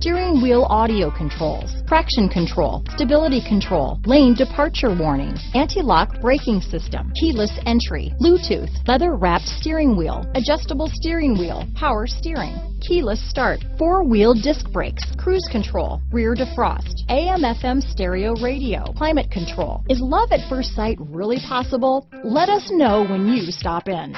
steering wheel audio controls, traction control, stability control, lane departure warning, anti-lock braking system, keyless entry, Bluetooth, leather wrapped steering wheel, adjustable steering wheel, power steering, keyless start, four-wheel disc brakes, cruise control, rear defrost, AM FM stereo radio, climate control. Is love at first sight really possible? Let us know when you stop in.